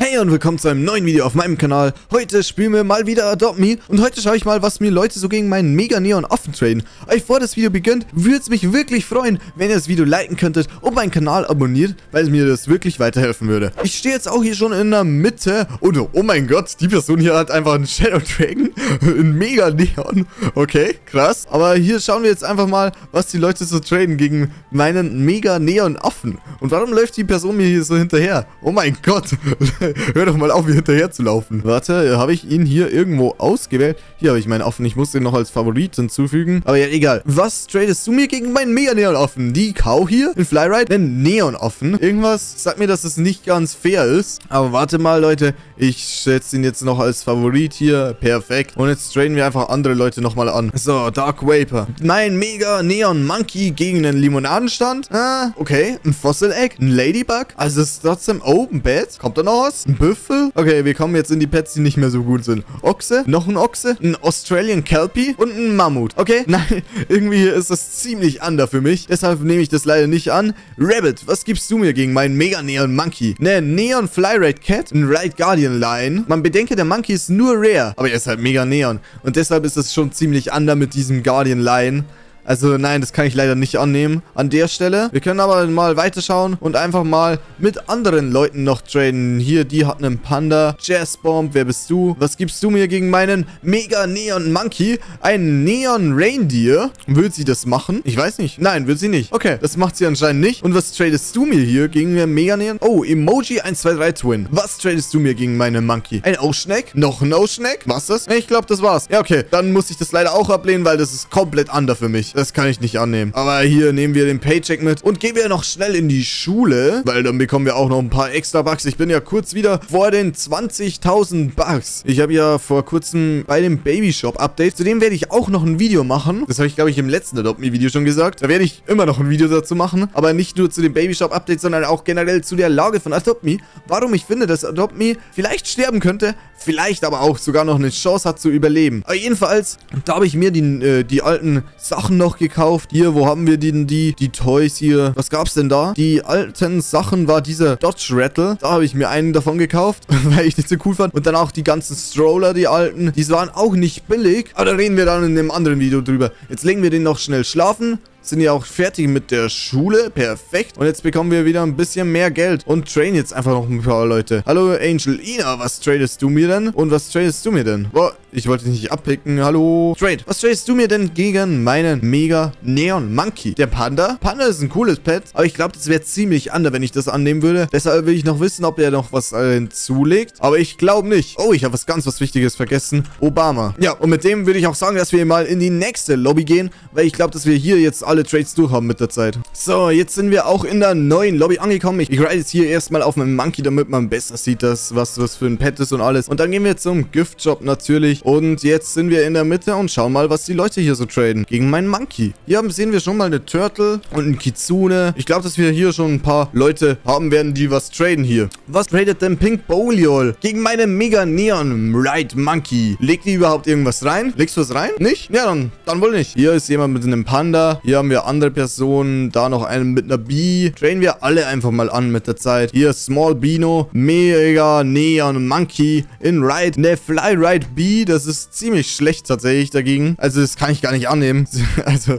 Hey und willkommen zu einem neuen Video auf meinem Kanal. Heute spielen wir mal wieder Adopt Me und heute schaue ich mal, was mir Leute so gegen meinen Mega Neon Affen traden. Aber bevor das Video beginnt, würde es mich wirklich freuen, wenn ihr das Video liken könntet und meinen Kanal abonniert, weil mir das wirklich weiterhelfen würde. Ich stehe jetzt auch hier schon in der Mitte und oh mein Gott, die Person hier hat einfach einen Shadow Dragon in Mega Neon. Okay, krass. Aber hier schauen wir jetzt einfach mal, was die Leute so traden gegen meinen Mega Neon Affen. Und warum läuft die Person mir hier so hinterher? Oh mein Gott. Hör doch mal auf, hier hinterher zu laufen. Warte, habe ich ihn hier irgendwo ausgewählt? Hier habe ich meinen Affen. Ich muss den noch als Favorit hinzufügen. Aber ja, egal. Was tradest du mir gegen meinen Mega-Neon-Affen? Die Cow hier in Flyride? Den Neon-Affen? Irgendwas sagt mir, dass es nicht ganz fair ist. Aber warte mal, Leute. Ich setze ihn jetzt noch als Favorit hier. Perfekt. Und jetzt traden wir einfach andere Leute nochmal an. So, Dark Vapor. Mein Mega-Neon-Monkey gegen einen Limonadenstand? Ah, okay. Ein Fossil-Egg? Ein Ladybug? Also es ist trotzdem Open Bed. Kommt da noch was? Ein Büffel? Okay, wir kommen jetzt in die Pets, die nicht mehr so gut sind. Ochse? Noch ein Ochse? Ein Australian Kelpie? Und ein Mammut. Okay? Nein, irgendwie ist das ziemlich under für mich. Deshalb nehme ich das leider nicht an. Rabbit, was gibst du mir gegen meinen Mega Neon Monkey? Ne, Neon Flyrate Cat? Ein Ride Guardian Lion? Man bedenke, der Monkey ist nur rare. Aber er ist halt mega Neon. Und deshalb ist das schon ziemlich under mit diesem Guardian Lion. Also nein, das kann ich leider nicht annehmen an der Stelle. Wir können aber mal weiterschauen und einfach mal mit anderen Leuten noch traden. Hier, die hat einen Panda. Jazzbomb, wer bist du? Was gibst du mir gegen meinen Mega Neon Monkey? Ein Neon Reindeer? Will sie das machen? Ich weiß nicht. Nein, will sie nicht. Okay, das macht sie anscheinend nicht. Und was tradest du mir hier gegen den Mega Neon? Oh, Emoji 123 Twin. Was tradest du mir gegen meinen Monkey? Ein Oceanack? Noch ein Oceanack? Was das? Ich glaube, das war's. Ja, okay. Dann muss ich das leider auch ablehnen, weil das ist komplett under für mich. Das kann ich nicht annehmen. Aber hier nehmen wir den Paycheck mit und gehen wir noch schnell in die Schule, weil dann bekommen wir auch noch ein paar extra Bugs. Ich bin ja kurz wieder vor den 20.000 Bugs. Ich habe ja vor kurzem bei dem Babyshop-Update, zu dem werde ich auch noch ein Video machen. Das habe ich, glaube ich, im letzten Adopt Me-Video schon gesagt. Da werde ich immer noch ein Video dazu machen, aber nicht nur zu dem Babyshop-Update, sondern auch generell zu der Lage von Adopt Me. Warum ich finde, dass Adopt Me vielleicht sterben könnte, vielleicht aber auch sogar noch eine Chance hat zu überleben. Aber jedenfalls, da habe ich mir die, äh, die alten Sachen noch gekauft. Hier, wo haben wir denn die? Die Toys hier. Was gab's denn da? Die alten Sachen war dieser Dodge Rattle. Da habe ich mir einen davon gekauft, weil ich nicht so cool fand. Und dann auch die ganzen Stroller, die alten. Die waren auch nicht billig. Aber da reden wir dann in einem anderen Video drüber. Jetzt legen wir den noch schnell schlafen sind ja auch fertig mit der Schule. Perfekt. Und jetzt bekommen wir wieder ein bisschen mehr Geld und trainen jetzt einfach noch ein paar Leute. Hallo Angel Ina, was tradest du mir denn? Und was tradest du mir denn? Boah, ich wollte dich nicht abpicken. Hallo. Trade. Was tradest du mir denn gegen meinen Mega Neon Monkey? Der Panda? Panda ist ein cooles Pet, aber ich glaube, das wäre ziemlich anders, wenn ich das annehmen würde. Deshalb will ich noch wissen, ob er noch was äh, hinzulegt. Aber ich glaube nicht. Oh, ich habe was ganz was Wichtiges vergessen. Obama. Ja, und mit dem würde ich auch sagen, dass wir mal in die nächste Lobby gehen, weil ich glaube, dass wir hier jetzt alle Trades durchhaben mit der Zeit. So, jetzt sind wir auch in der neuen Lobby angekommen. Ich, ich ride jetzt hier erstmal auf meinem Monkey, damit man besser sieht, dass was das für ein Pet ist und alles. Und dann gehen wir zum Gift-Shop natürlich durch. Und jetzt sind wir in der Mitte und schauen mal, was die Leute hier so traden. Gegen meinen Monkey. Hier sehen wir schon mal eine Turtle und einen Kitsune. Ich glaube, dass wir hier schon ein paar Leute haben werden, die was traden hier. Was tradet denn Pink Boliol? Gegen meine Mega Neon Ride Monkey. Legt die überhaupt irgendwas rein? Legst du was rein? Nicht? Ja, dann, dann wohl nicht. Hier ist jemand mit einem Panda. Hier haben wir andere Personen. Da noch einen mit einer Bee. Traden wir alle einfach mal an mit der Zeit. Hier Small Bino. Mega Neon Monkey. In Ride. Ne, Fly Ride Bee das ist ziemlich schlecht tatsächlich dagegen. Also das kann ich gar nicht annehmen. Also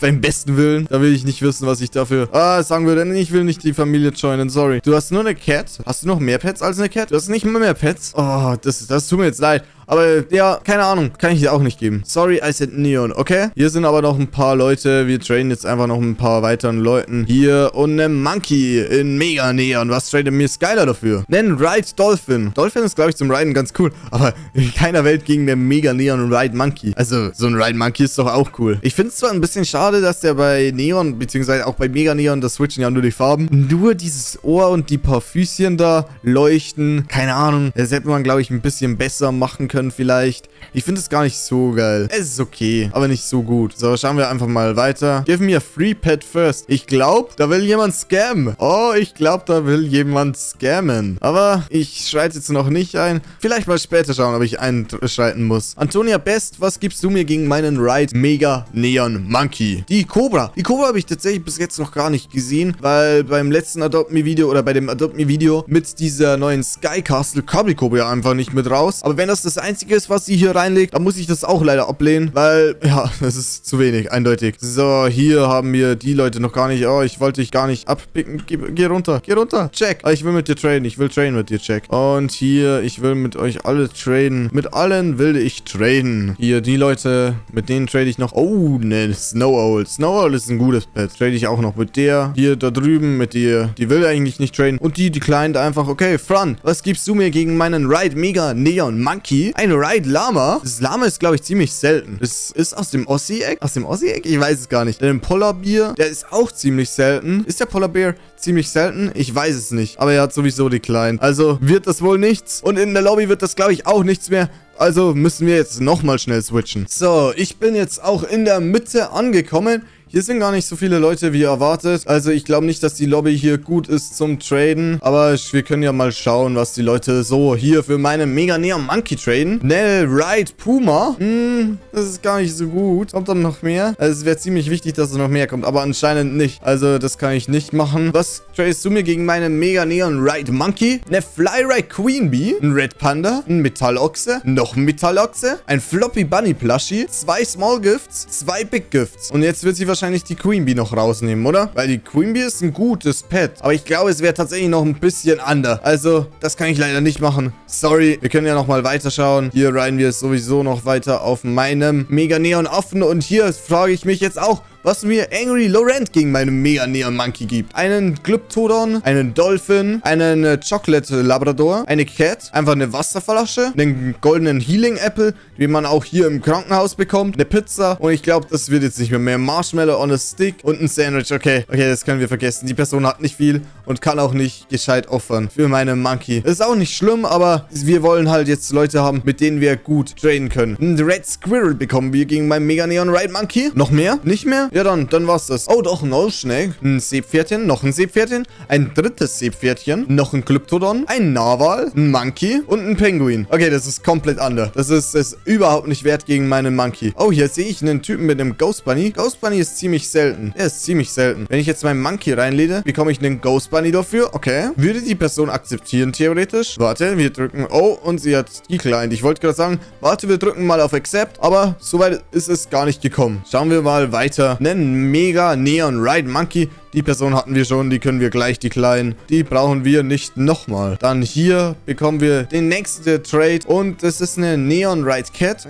beim besten Willen, da will ich nicht wissen, was ich dafür ah, sagen würde. Ich will nicht die Familie joinen, sorry. Du hast nur eine Cat. Hast du noch mehr Pets als eine Cat? Du hast nicht mehr mehr Pets? Oh, das, das tut mir jetzt leid. Aber ja, keine Ahnung. Kann ich dir auch nicht geben. Sorry, I said Neon, okay? Hier sind aber noch ein paar Leute. Wir trainen jetzt einfach noch ein paar weiteren Leuten. Hier und eine Monkey in Mega Neon. Was tradet mir Skyler dafür? Nennen Ride Dolphin. Dolphin ist, glaube ich, zum Riden ganz cool. Aber in keiner Welt gegen den Mega Neon Ride Monkey. Also, so ein Ride Monkey ist doch auch cool. Ich finde es zwar ein bisschen schade, dass der bei Neon, beziehungsweise auch bei Mega Neon, das switchen ja nur die Farben, nur dieses Ohr und die paar Füßchen da leuchten. Keine Ahnung. Das hätte man, glaube ich, ein bisschen besser machen können können vielleicht. Ich finde es gar nicht so geil. Es ist okay, aber nicht so gut. So, schauen wir einfach mal weiter. Give me a free pet first. Ich glaube, da will jemand scammen. Oh, ich glaube, da will jemand scammen. Aber ich schreite jetzt noch nicht ein. Vielleicht mal später schauen, ob ich einschreiten muss. Antonia Best, was gibst du mir gegen meinen Ride Mega Neon Monkey? Die Cobra. Die Cobra habe ich tatsächlich bis jetzt noch gar nicht gesehen, weil beim letzten Adopt Me Video oder bei dem Adopt Me Video mit dieser neuen Sky Castle kam die Cobra einfach nicht mit raus. Aber wenn das das einzige ist, was sie hier reinlegt, dann muss ich das auch leider ablehnen, weil, ja, das ist zu wenig, eindeutig. So, hier haben wir die Leute noch gar nicht. Oh, ich wollte dich gar nicht abpicken. Geh, geh runter, geh runter. Check. Ah, ich will mit dir traden. Ich will traden mit dir, check. Und hier, ich will mit euch alle traden. Mit allen will ich traden. Hier, die Leute, mit denen trade ich noch. Oh, ne, Snow Owl. Snow Owl ist ein gutes Pet. Trade ich auch noch mit der. Hier, da drüben mit dir. Die will eigentlich nicht traden. Und die, die kleinen, einfach, okay, Fran, was gibst du mir gegen meinen Ride Mega Neon Monkey? Ein Ride Lama? Das Lama ist, glaube ich, ziemlich selten. Das ist aus dem Ossi-Eck? Aus dem Ossi-Eck? Ich weiß es gar nicht. Denn Polarbier, der ist auch ziemlich selten. Ist der Polarbeer ziemlich selten? Ich weiß es nicht. Aber er hat sowieso die kleinen. Also wird das wohl nichts. Und in der Lobby wird das, glaube ich, auch nichts mehr. Also müssen wir jetzt nochmal schnell switchen. So, ich bin jetzt auch in der Mitte angekommen. Hier sind gar nicht so viele Leute wie erwartet. Also ich glaube nicht, dass die Lobby hier gut ist zum Traden. Aber wir können ja mal schauen, was die Leute so hier für meine Mega Neon Monkey traden. Nell Ride Puma. Hm, das ist gar nicht so gut. Kommt dann noch mehr? Also es wäre ziemlich wichtig, dass es noch mehr kommt. Aber anscheinend nicht. Also das kann ich nicht machen. Was tradest du mir gegen meine Mega Neon Ride Monkey? Eine Flyride Queen Bee. Ein Red Panda. Ein Metallochse. Noch ein Metallochse. Ein Floppy Bunny Plushie. Zwei Small Gifts. Zwei Big Gifts. Und jetzt wird sie wahrscheinlich wahrscheinlich die Queen Bee noch rausnehmen, oder? Weil die Queen Bee ist ein gutes Pet. Aber ich glaube, es wäre tatsächlich noch ein bisschen anders. Also, das kann ich leider nicht machen. Sorry. Wir können ja nochmal weiterschauen. Hier reiten wir sowieso noch weiter auf meinem Mega Neon offen. Und hier frage ich mich jetzt auch, was mir Angry Laurent gegen meine Mega Neon Monkey gibt. Einen Glyptodon, einen Dolphin, einen äh, Chocolate Labrador, eine Cat, einfach eine Wasserflasche, einen goldenen Healing Apple, den man auch hier im Krankenhaus bekommt, eine Pizza und ich glaube, das wird jetzt nicht mehr mehr. Marshmallow on a Stick und ein Sandwich. Okay, okay, das können wir vergessen. Die Person hat nicht viel und kann auch nicht gescheit opfern für meine Monkey. Das ist auch nicht schlimm, aber wir wollen halt jetzt Leute haben, mit denen wir gut trainen können. Ein Red Squirrel bekommen wir gegen meinen Mega Neon Ride Monkey. Noch mehr? Nicht mehr? Ja, dann, dann war's das. Oh, doch, ein Oldschneck. Ein Seepferdchen, noch ein Seepferdchen, ein drittes Seepferdchen, noch ein Glyptodon, ein Narwal, ein Monkey und ein Penguin. Okay, das ist komplett anders. Das ist, ist überhaupt nicht wert gegen meinen Monkey. Oh, hier sehe ich einen Typen mit einem Ghost Bunny. Ghost Bunny ist ziemlich selten. Er ist ziemlich selten. Wenn ich jetzt meinen Monkey reinlede, bekomme ich einen Ghost Bunny dafür. Okay. Würde die Person akzeptieren, theoretisch? Warte, wir drücken... Oh, und sie hat die Client. Ich wollte gerade sagen, warte, wir drücken mal auf Accept. Aber soweit ist es gar nicht gekommen. Schauen wir mal weiter. Einen Mega Neon Ride Monkey die Person hatten wir schon, die können wir gleich decline. Die brauchen wir nicht nochmal. Dann hier bekommen wir den nächsten Trade und das ist eine Neon Ride Cat.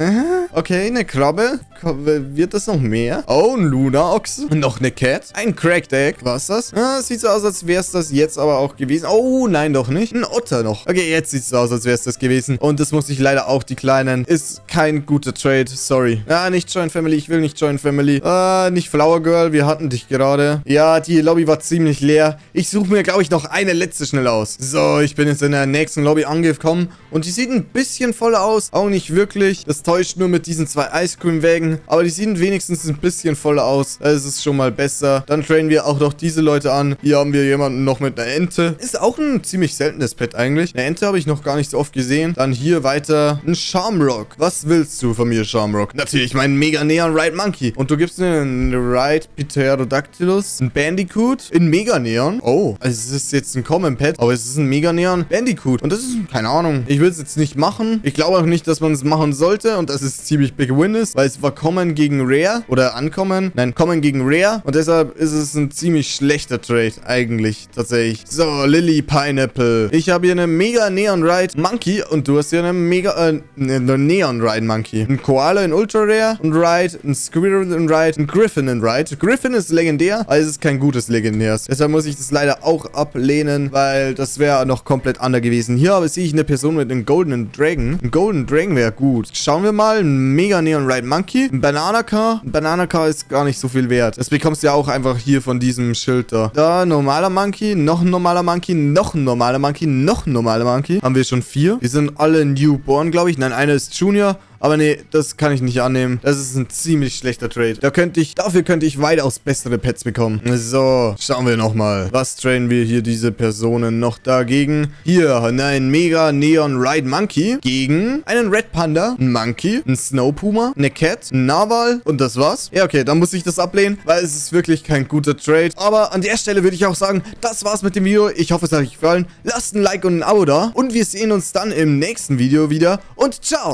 Okay, eine Krabbe. Wird das noch mehr? Oh, ein Luna Ochs. Noch eine Cat. Ein Cracked Egg. Was ist das? Ah, sieht so aus, als wäre es das jetzt aber auch gewesen. Oh, nein, doch nicht. Ein Otter noch. Okay, jetzt sieht es so aus, als wäre es das gewesen. Und das muss ich leider auch declinen. Ist kein guter Trade. Sorry. Ah, nicht Join Family. Ich will nicht Join Family. Ah, nicht Flower Girl. Wir hatten dich gerade. Ja, die Lobby war ziemlich leer. Ich suche mir, glaube ich, noch eine letzte schnell aus. So, ich bin jetzt in der nächsten Lobby angekommen. Und die sieht ein bisschen voll aus. Auch nicht wirklich. Das täuscht nur mit diesen zwei Ice Cream Wägen. Aber die sehen wenigstens ein bisschen voller aus. Das ist schon mal besser. Dann trainen wir auch noch diese Leute an. Hier haben wir jemanden noch mit einer Ente. Ist auch ein ziemlich seltenes Pet eigentlich. Eine Ente habe ich noch gar nicht so oft gesehen. Dann hier weiter ein Shamrock. Was willst du von mir, Shamrock? Natürlich mein Mega Neon Ride Monkey. Und du gibst mir einen Ride Pterodactylus, ein Bandicoot in Mega Neon. Oh, also es ist jetzt ein Common Pet, aber es ist ein Mega Neon Bandicoot. Und das ist, keine Ahnung. Ich will es jetzt nicht machen. Ich glaube auch nicht, dass man es machen sollte und dass es ziemlich Big Win ist, weil es war Common gegen Rare oder Ankommen. Nein, Common gegen Rare und deshalb ist es ein ziemlich schlechter Trade eigentlich, tatsächlich. So, Lily Pineapple. Ich habe hier eine Mega Neon Ride Monkey und du hast hier eine Mega, äh, eine Neon Ride Monkey. Ein Koala in Ultra Rare, ein Ride, ein Squirrel in Ride, ein Griffin in Ride. Griffin ist legendär, aber es ist kein guter gutes Legendärs. Deshalb muss ich das leider auch ablehnen, weil das wäre noch komplett anders gewesen. Hier aber sehe ich eine Person mit einem Golden Dragon. Ein Golden Dragon wäre gut. Schauen wir mal. Ein Mega Neon Ride Monkey. Ein Banana Car. Ein Banana Car ist gar nicht so viel wert. Das bekommst du ja auch einfach hier von diesem Schild da. Da, normaler Monkey. Noch ein normaler Monkey. Noch ein normaler Monkey. Noch ein normaler Monkey. Haben wir schon vier. Die sind alle Newborn, glaube ich. Nein, einer ist Junior. Aber nee, das kann ich nicht annehmen. Das ist ein ziemlich schlechter Trade. Da könnte ich, dafür könnte ich weitaus bessere Pets bekommen. So, schauen wir nochmal. Was trainen wir hier diese Personen noch dagegen? Hier, ein Mega Neon Ride Monkey gegen einen Red Panda, ein Monkey, ein Snow Puma, eine Cat, ein Narwal und das war's. Ja, okay, dann muss ich das ablehnen, weil es ist wirklich kein guter Trade. Aber an der Stelle würde ich auch sagen, das war's mit dem Video. Ich hoffe, es hat euch gefallen. Lasst ein Like und ein Abo da und wir sehen uns dann im nächsten Video wieder und ciao!